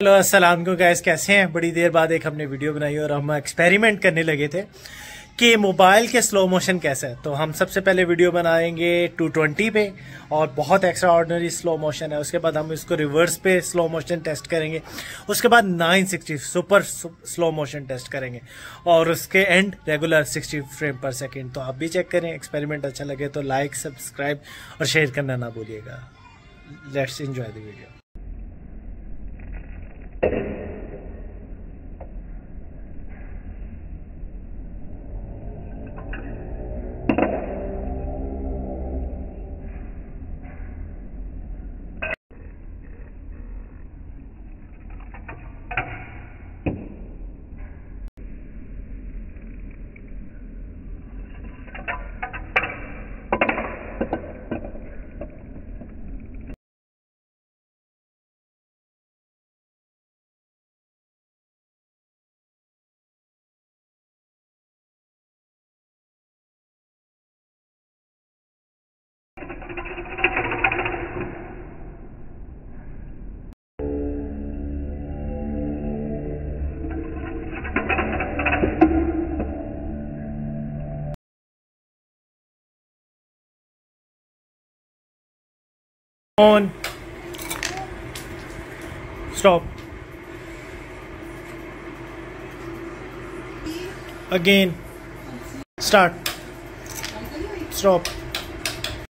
Hello, अस्सलाम को gas कैसे हैं? बड़ी देर बाद एक हमने वीडियो बनाई और हम एक्सपेरिमेंट करने लगे थे कि मोबाइल के स्लो मोशन कैसा है। तो हम सबसे पहले वीडियो बनाएँगे 220 पे और बहुत एक्स्ट्रा ऑर्डनरी स्लो मोशन है। उसके बाद हम इसको रिवर्स पे स्लो मोशन टेस्ट करेंगे। उसके बाद 960 सुपर स्लो मोशन टेस्ट करेंगे और उसके and regular 60 frame per second तो आप भी चेक करें एक्सपेरिमेंट अच्छा लगे तो लाइक सब्सक्राइब और शेयर करना ना भूलिएगा। Let's enjoy the video on. Stop. Again. Start. Stop